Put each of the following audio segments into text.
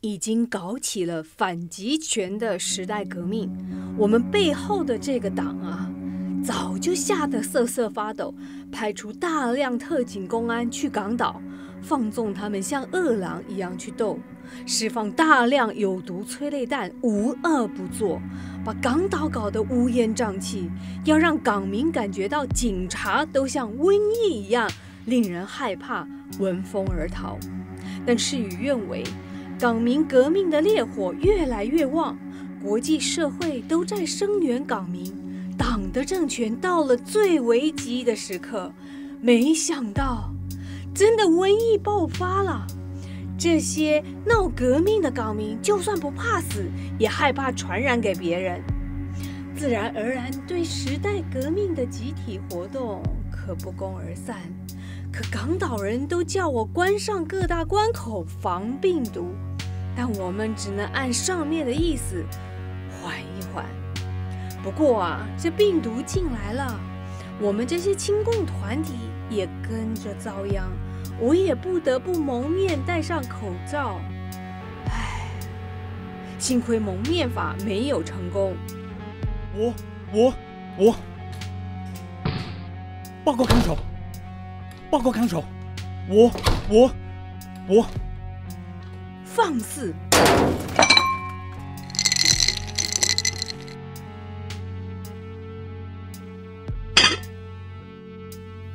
已经搞起了反集权的时代革命，我们背后的这个党啊，早就吓得瑟瑟发抖，派出大量特警公安去港岛，放纵他们像饿狼一样去斗，释放大量有毒催泪弹，无恶不作，把港岛搞得乌烟瘴气，要让港民感觉到警察都像瘟疫一样令人害怕，闻风而逃。但事与愿违，港民革命的烈火越来越旺，国际社会都在声援港民，党的政权到了最危急的时刻，没想到，真的瘟疫爆发了。这些闹革命的港民，就算不怕死，也害怕传染给别人，自然而然对时代革命的集体活动可不攻而散。可港岛人都叫我关上各大关口防病毒，但我们只能按上面的意思缓一缓。不过啊，这病毒进来了，我们这些亲共团体也跟着遭殃，我也不得不蒙面戴上口罩。唉，幸亏蒙面法没有成功。我我我，报告看守。报告看守，我我我，放肆！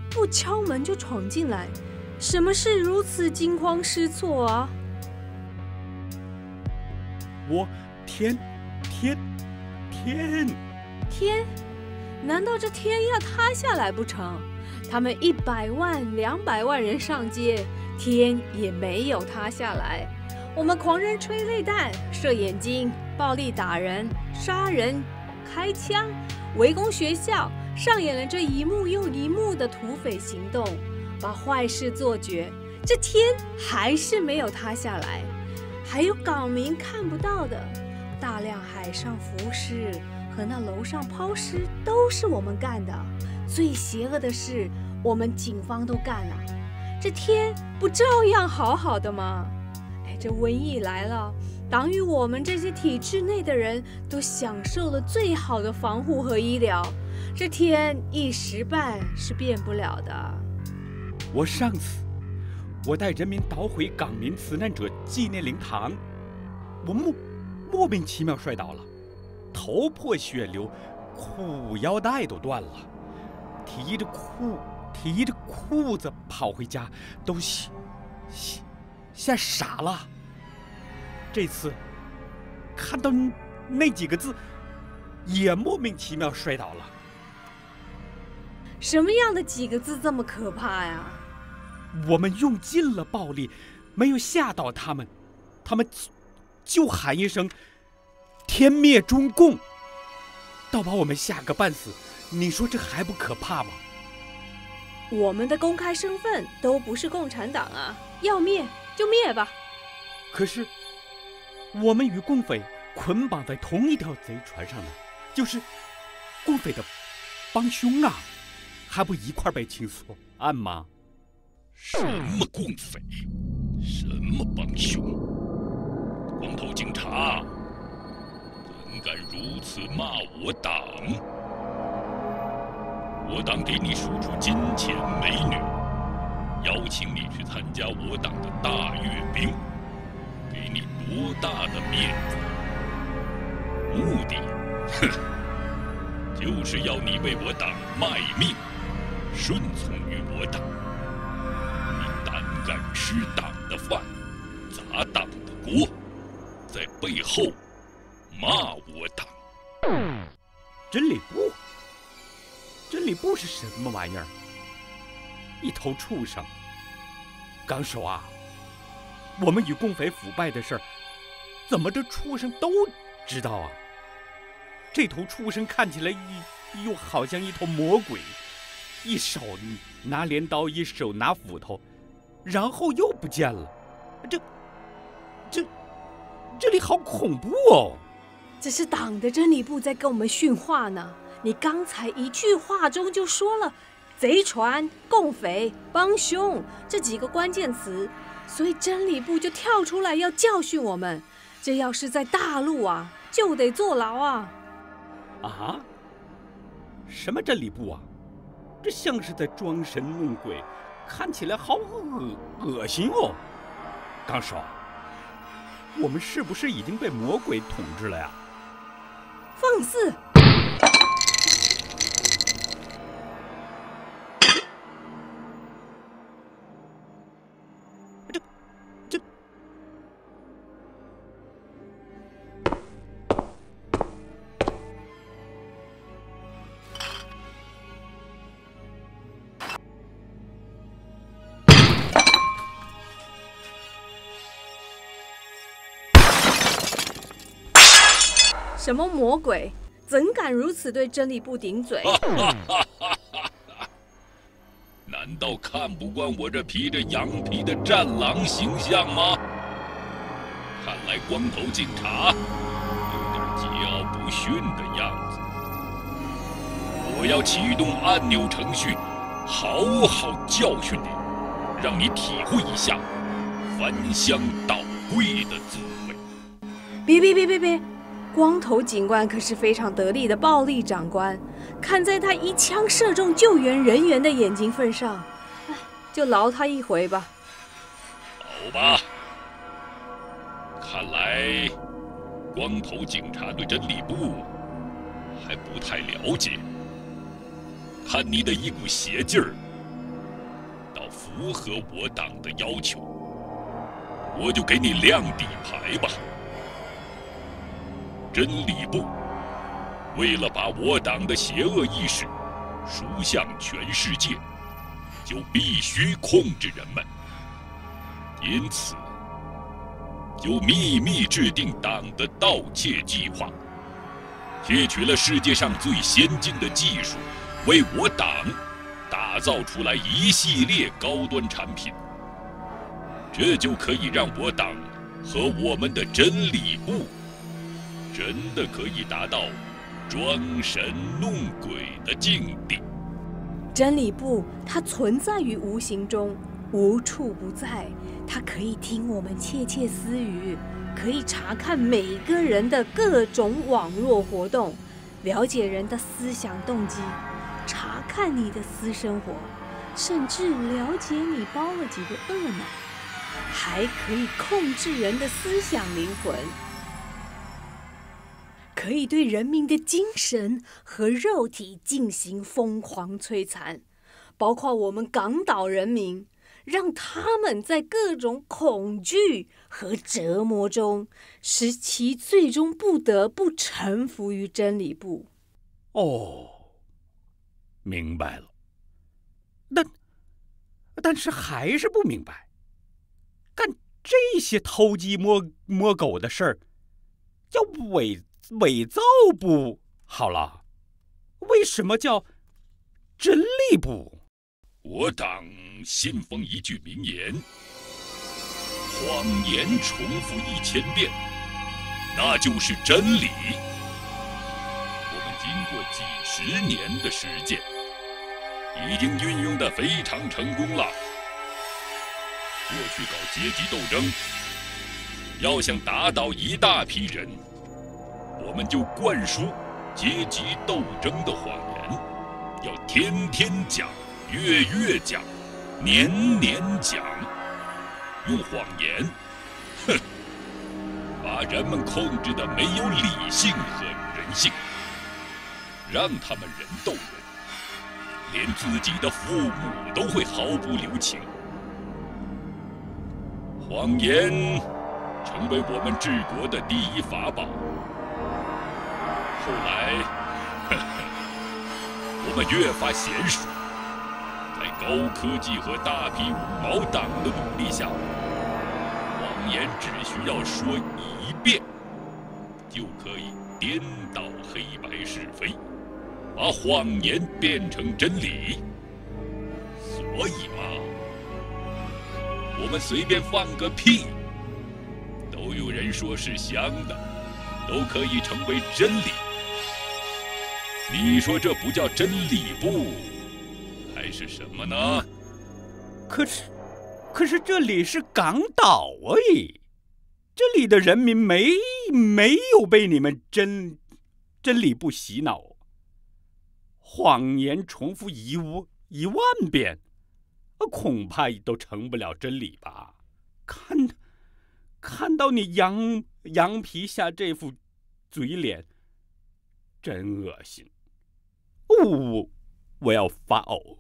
不敲门就闯进来，什么事如此惊慌失措啊？我天天天天，难道这天要塌下来不成？他们一百万、两百万人上街，天也没有塌下来。我们狂人催泪弹、射眼睛、暴力打人、杀人、开枪、围攻学校，上演了这一幕又一幕的土匪行动，把坏事做绝。这天还是没有塌下来。还有港民看不到的大量海上浮尸和那楼上抛尸，都是我们干的。最邪恶的事。我们警方都干了，这天不照样好好的吗？这瘟疫来了，党与我们这些体制内的人都享受了最好的防护和医疗，这天一时半是变不了的。我上次我带人民捣毁港民死难者纪念灵堂，我莫莫名其妙摔倒了，头破血流，裤腰带都断了，提着裤。提着裤子跑回家，都洗洗吓傻了。这次看到那几个字，也莫名其妙摔倒了。什么样的几个字这么可怕呀？我们用尽了暴力，没有吓倒他们，他们就喊一声“天灭中共”，倒把我们吓个半死。你说这还不可怕吗？我们的公开身份都不是共产党啊！要灭就灭吧。可是，我们与共匪捆绑在同一条贼船上呢，就是共匪的帮凶啊，还不一块被清索案吗？什么共匪？什么帮凶？光头警察，怎敢如此骂我党？我党给你输出金钱美女，邀请你去参加我党的大阅兵，给你多大的面子？目的，哼，就是要你为我党卖命，顺从于我党。你胆敢吃党的饭，砸党的锅，在背后骂我党，真理部。真理部是什么玩意儿？一头畜生！纲手啊，我们与共匪腐败的事儿，怎么这畜生都知道啊？这头畜生看起来又又好像一头魔鬼，一手拿镰刀，一手拿斧头，然后又不见了。这、这、这里好恐怖哦！这是党的真理部在跟我们训话呢。你刚才一句话中就说了“贼船、共匪、帮凶”这几个关键词，所以真理部就跳出来要教训我们。这要是在大陆啊，就得坐牢啊！啊？什么真理部啊？这像是在装神弄鬼，看起来好恶恶心哦！纲手，我们是不是已经被魔鬼统治了呀？放肆！什么魔鬼？怎敢如此对真理不顶嘴？难道看不惯我这披着羊皮的战狼形象吗？看来光头警察有点桀骜不驯的样子。我要启动按钮程序，好好教训你，让你体会一下翻箱倒柜的滋味。别别别别别！光头警官可是非常得力的暴力长官，看在他一枪射中救援人员的眼睛份上，就饶他一回吧。好吧，看来光头警察对真理部还不太了解，看你的一股邪劲儿，倒符合我党的要求，我就给你亮底牌吧。真理部为了把我党的邪恶意识输向全世界，就必须控制人们，因此就秘密制定党的盗窃计划，窃取了世界上最先进的技术，为我党打造出来一系列高端产品，这就可以让我党和我们的真理部。真的可以达到装神弄鬼的境地。真理部它存在于无形中，无处不在。它可以听我们窃窃私语，可以查看每个人的各种网络活动，了解人的思想动机，查看你的私生活，甚至了解你包了几个恶脑，还可以控制人的思想灵魂。可以对人民的精神和肉体进行疯狂摧残，包括我们港岛人民，让他们在各种恐惧和折磨中，使其最终不得不臣服于真理部。哦，明白了。但，但是还是不明白，干这些偷鸡摸摸狗的事儿，要伪。伪造部好了，为什么叫真理部？我党信奉一句名言：谎言重复一千遍，那就是真理。我们经过几十年的实践，已经运用的非常成功了。过去搞阶级斗争，要想打倒一大批人。我们就灌输阶级斗争的谎言，要天天讲、月月讲、年年讲，用谎言，哼，把人们控制的没有理性和人性，让他们人斗人，连自己的父母都会毫不留情。谎言成为我们治国的第一法宝。后来，呵呵，我们越发娴熟，在高科技和大批五毛党的努力下，谎言只需要说一遍，就可以颠倒黑白是非，把谎言变成真理。所以嘛，我们随便放个屁，都有人说是香的，都可以成为真理。你说这不叫真理部，还是什么呢？可是，可是这里是港岛哎，这里的人民没没有被你们真真理部洗脑，谎言重复一一万遍，恐怕都成不了真理吧？看，看到你羊羊皮下这副嘴脸，真恶心！哦，我要发呕！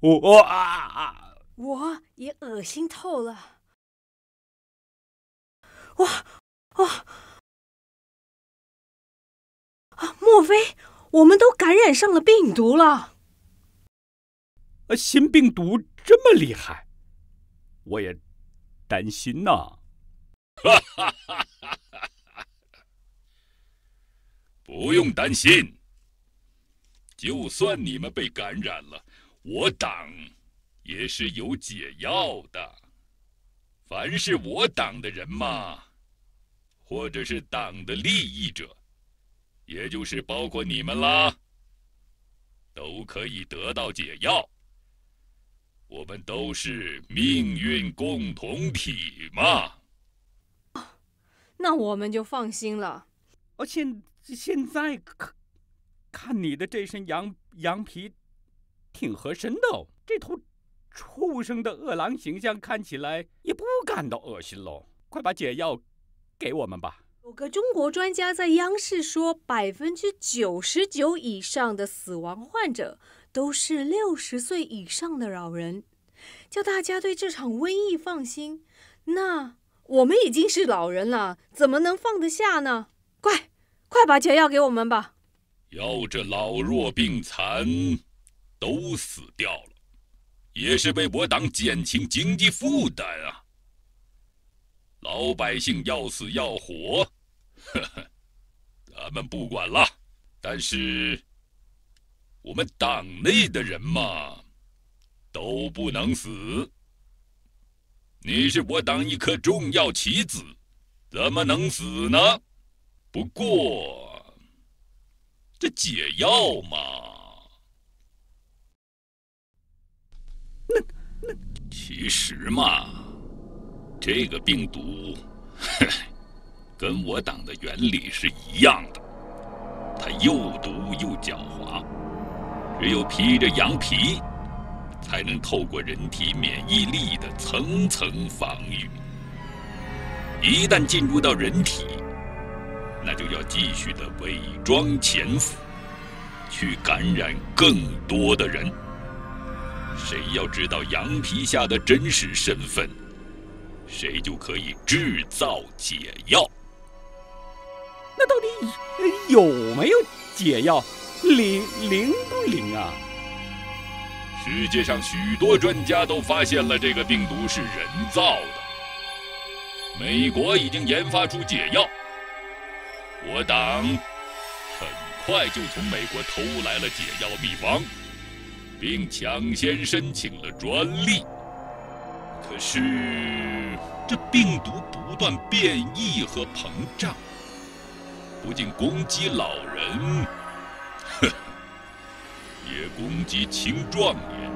我我啊啊！我也恶心透了！哇哇啊！莫非我们都感染上了病毒了？新病毒这么厉害，我也担心呐！哈哈哈哈哈！不用担心，就算你们被感染了。我党也是有解药的。凡是我党的人嘛，或者是党的利益者，也就是包括你们啦，都可以得到解药。我们都是命运共同体嘛。那我们就放心了。而现现在看，看你的这身羊羊皮。挺合身的哦，这头畜生的饿狼形象看起来也不感到恶心喽。快把解药给我们吧！有个中国专家在央视说，百分之九十九以上的死亡患者都是六十岁以上的老人，叫大家对这场瘟疫放心。那我们已经是老人了，怎么能放得下呢？快，快把解药给我们吧！要这老弱病残。都死掉了，也是为我党减轻经济负担啊！老百姓要死要活，呵呵，咱们不管了。但是我们党内的人嘛，都不能死。你是我党一颗重要棋子，怎么能死呢？不过这解药嘛。那那其实嘛，这个病毒，跟我党的原理是一样的，它又毒又狡猾，只有披着羊皮，才能透过人体免疫力的层层防御。一旦进入到人体，那就要继续的伪装潜伏，去感染更多的人。谁要知道羊皮下的真实身份，谁就可以制造解药。那到底有没有解药？灵灵不灵啊？世界上许多专家都发现了这个病毒是人造的。美国已经研发出解药，我党很快就从美国偷来了解药秘方。并抢先申请了专利。可是，这病毒不断变异和膨胀，不仅攻击老人，呵，也攻击青壮年。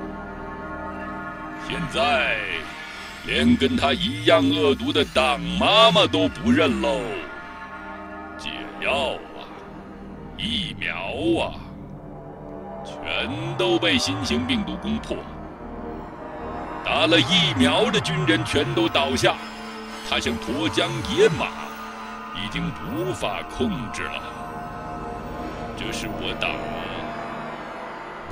现在，连跟他一样恶毒的党妈妈都不认喽。药啊，疫苗啊。全都被新型病毒攻破，打了疫苗的军人全都倒下，他像脱缰野马，已经无法控制了。这是我党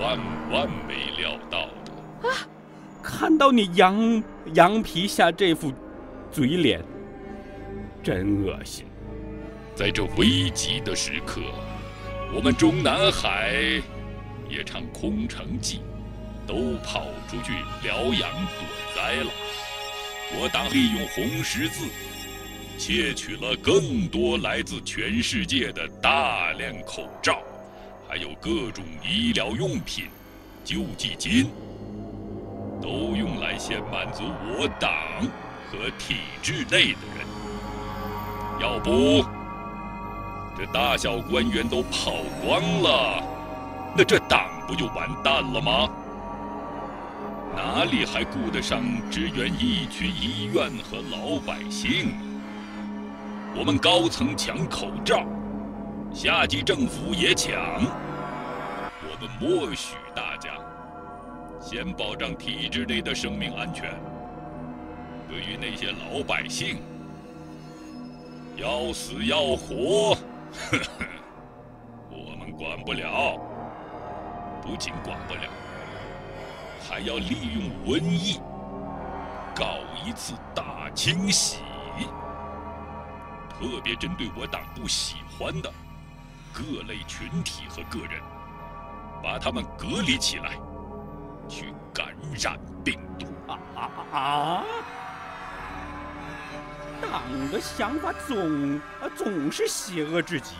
万万没料到的。啊！看到你羊羊皮下这副嘴脸，真恶心。在这危急的时刻，我们中南海。也唱空城计，都跑出去疗养躲灾了。我党利用红十字，窃取了更多来自全世界的大量口罩，还有各种医疗用品、救济金，都用来先满足我党和体制内的人。要不，这大小官员都跑光了。那这党不就完蛋了吗？哪里还顾得上支援一区医院和老百姓？我们高层抢口罩，下级政府也抢。我们默许大家先保障体制内的生命安全。对于那些老百姓，要死要活，呵 呵我们管不了。不仅管不了，还要利用瘟疫搞一次大清洗，特别针对我党不喜欢的各类群体和个人，把他们隔离起来，去感染病毒。啊啊啊！党的想法总啊总是邪恶至极，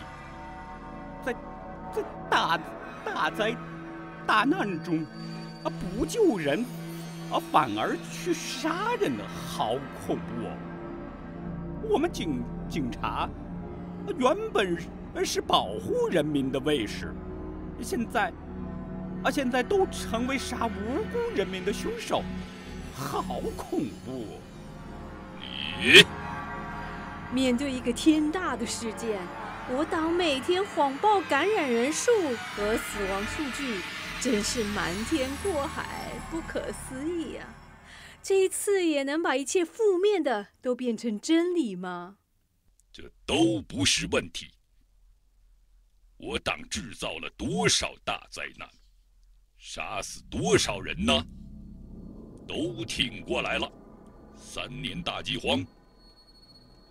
在在大大灾大难中啊不救人啊反而去杀人呢，好恐怖哦！我们警警察原本是保护人民的卫士，现在啊现在都成为杀无辜人民的凶手，好恐怖！你。面对一个天大的事件，我党每天谎报感染人数和死亡数据，真是瞒天过海，不可思议呀！这一次也能把一切负面的都变成真理吗？这都不是问题。我党制造了多少大灾难，杀死多少人呢？都挺过来了。三年大饥荒。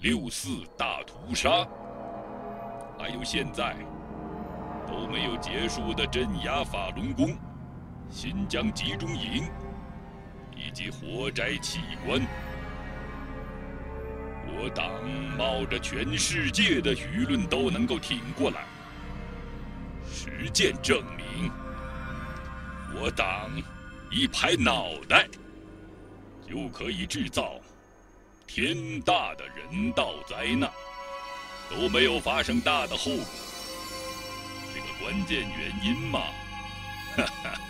六四大屠杀，还有现在都没有结束的镇压法轮功、新疆集中营以及活摘器官，我党冒着全世界的舆论都能够挺过来。实践证明，我党一拍脑袋就可以制造。天大的人道灾难都没有发生大的后果，这个关键原因嘛，哈哈，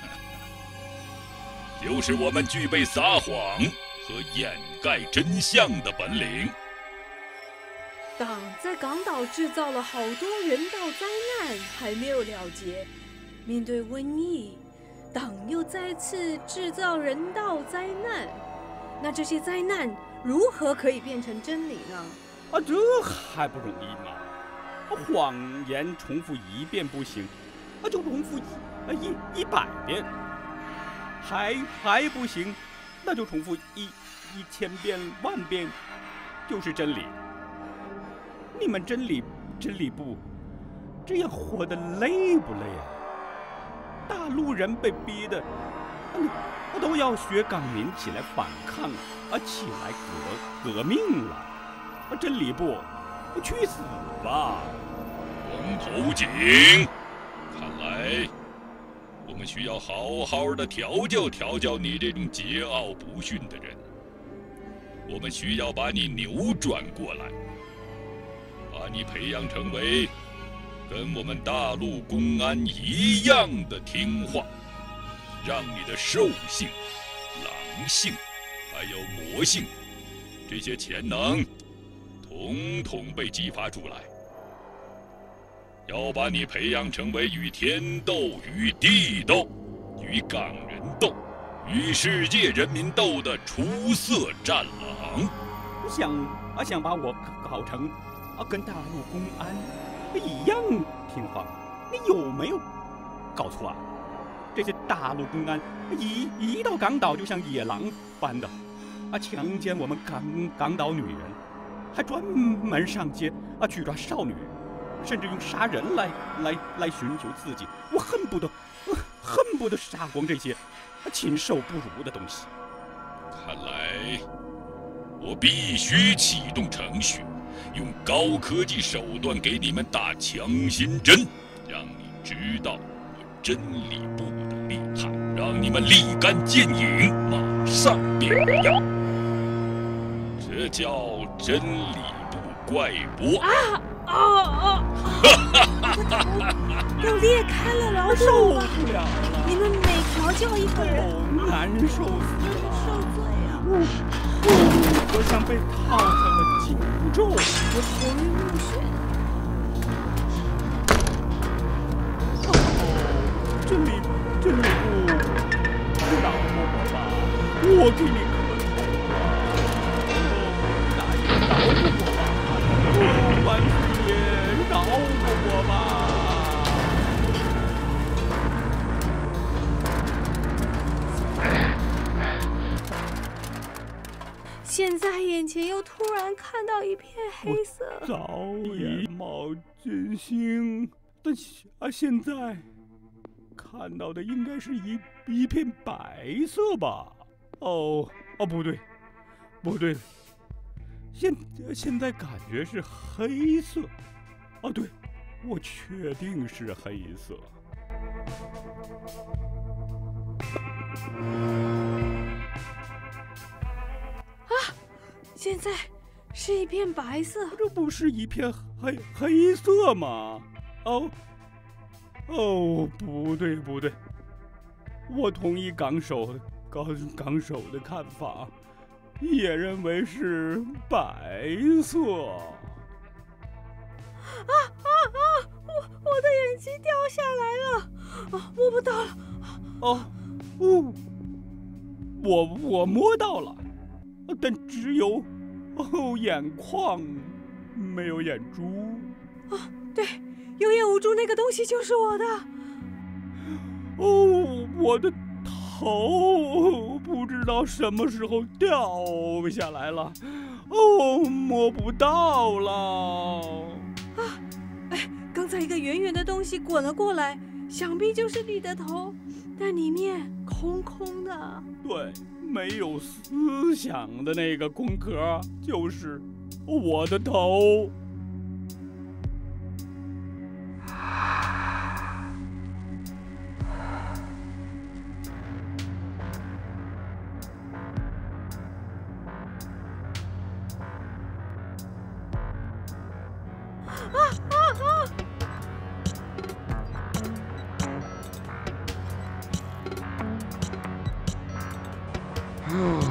就是我们具备撒谎和掩盖真相的本领。党在港岛制造了好多人道灾难，还没有了结。面对瘟疫，党又再次制造人道灾难，那这些灾难？如何可以变成真理呢？啊，这还不容易吗？谎言重复一遍不行，那就重复一一一百遍。还还不行，那就重复一一千遍万遍，就是真理。你们真理真理部这样活得累不累啊？大陆人被逼的，我都要学港民起来反抗。啊，起来革革命了！啊，真理部，去死吧！光头警，看来我们需要好好的调教调教你这种桀骜不驯的人。我们需要把你扭转过来，把你培养成为跟我们大陆公安一样的听话，让你的兽性、狼性。还有魔性，这些潜能，统统被激发出来。要把你培养成为与天斗、与地斗、与港人斗、与世界人民斗的出色战狼。我想啊，想把我搞成啊，跟大陆公安一样听话，你有没有搞错啊？这些大陆公安一一到港岛就像野狼般的。啊！强奸我们港港岛女人，还专门上街啊去抓少女，甚至用杀人来来来寻求刺激。我恨不得，我 恨不得杀光这些禽兽不如的东西。看来我必须启动程序，用高科技手段给你们打强心针，让你知道真理部的厉害，让你们立竿见影，马上变样。这叫真理部怪博啊啊啊！哈哈哈哈哈！要裂开了，老受不了了！你们每调教一个人，哦，难受死了！受罪啊！哦哦，我像被套上了紧箍咒。我头晕目眩。真理真理部，饶过我吧，我给你磕头了。大爷饶过我吧，哦，万岁爷饶过我吧。现在眼前又突然看到一片黑色，早已冒金星，但现啊现在看到的应该是一一片白色吧？哦哦，不对，不对，现现在感觉是黑色。哦，对，我确定是黑色。啊现在是一片白色。这不是一片黑黑色吗？哦，哦，不对不对，我同意纲手纲纲手的看法，也认为是白色。啊啊啊！我我的眼睛掉下来了，啊，摸不到了。哦，哦，我我摸到了，但只有哦眼眶，没有眼珠。啊对，有眼无珠那个东西就是我的。哦，我的头不知道什么时候掉下来了，哦，摸不到了。啊，哎刚才一个圆圆的东西滚了过来，想必就是你的头，但里面空空的。对，没有思想的那个空壳就是我的头。Ugh.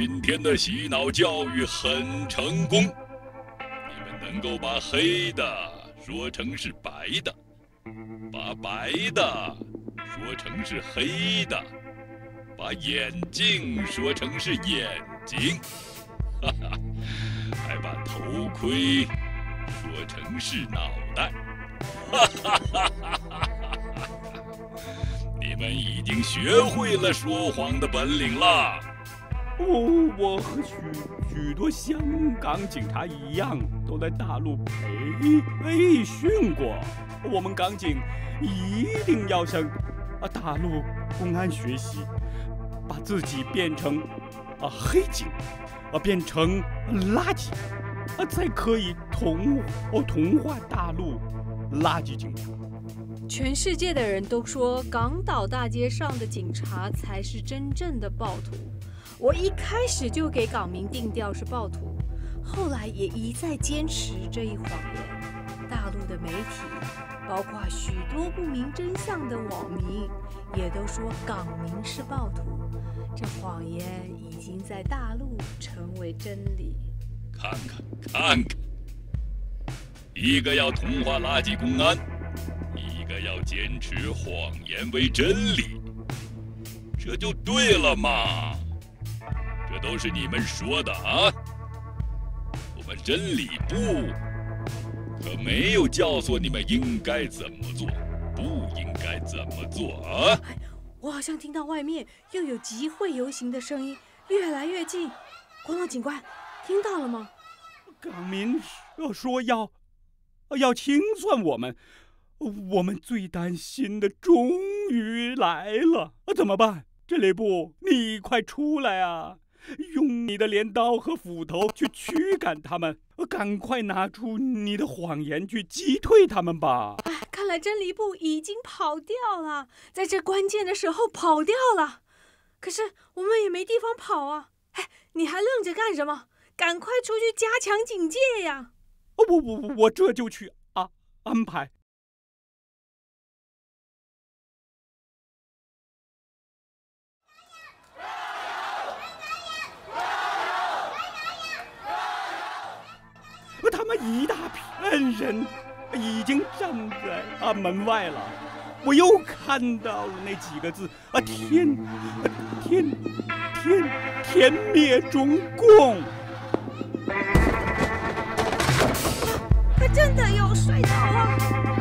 今天的洗脑教育很成功，你们能够把黑的说成是白的，把白的说成是黑的，把眼镜说成是眼睛，哈哈，还把头盔说成是脑袋，哈哈哈哈哈哈！你们已经学会了说谎的本领了。哦，我和许许多香港警察一样，都在大陆培培训过。我们港警一定要向啊大陆公安学习，把自己变成啊黑警，啊变成垃圾，啊才可以同哦同化大陆垃圾警察。全世界的人都说港岛大街上的警察才是真正的暴徒。我一开始就给港民定调是暴徒，后来也一再坚持这一谎言。大陆的媒体，包括许多不明真相的网民，也都说港民是暴徒。这谎言已经在大陆成为真理。看看看看，一个要同化垃圾公安，一个要坚持谎言为真理，这就对了嘛。这都是你们说的啊！我们真理部可没有教唆你们应该怎么做，不应该怎么做啊！我好像听到外面又有集会游行的声音，越来越近。光头警官，听到了吗？港民说要要清算我们，我们最担心的终于来了，怎么办？真理部，你快出来啊！用你的镰刀和斧头去驱赶他们，赶快拿出你的谎言去击退他们吧！哎，看来真理部已经跑掉了，在这关键的时候跑掉了。可是我们也没地方跑啊！哎，你还愣着干什么？赶快出去加强警戒呀！哦，我我我这就去啊，安排。他们一大片人已经站在啊门外了，我又看到了那几个字啊天天天天灭中共！他真的有睡着了。